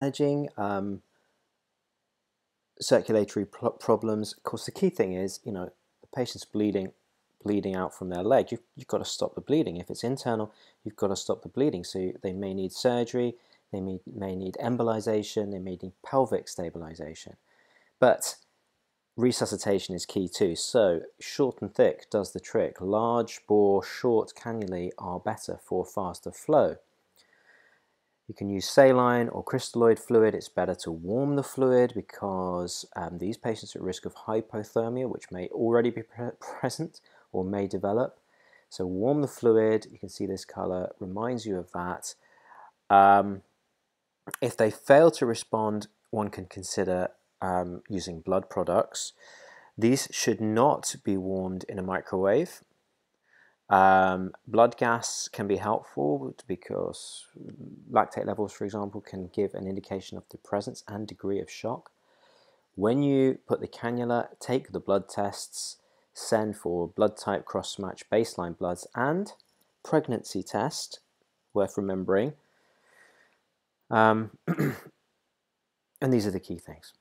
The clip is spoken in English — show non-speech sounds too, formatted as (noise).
managing um, circulatory problems, of course, the key thing is, you know, the patient's bleeding, bleeding out from their leg. You've, you've got to stop the bleeding. If it's internal, you've got to stop the bleeding. So they may need surgery, they may, may need embolization, they may need pelvic stabilization. But resuscitation is key too. So short and thick does the trick. Large bore, short cannulae are better for faster flow. You can use saline or crystalloid fluid. It's better to warm the fluid because um, these patients are at risk of hypothermia, which may already be pre (laughs) present or may develop. So warm the fluid. You can see this color reminds you of that. Um, if they fail to respond, one can consider um, using blood products. These should not be warmed in a microwave. Um, blood gas can be helpful because lactate levels, for example, can give an indication of the presence and degree of shock. When you put the cannula, take the blood tests, send for blood type cross match baseline bloods and pregnancy test, worth remembering. Um, (clears throat) and these are the key things.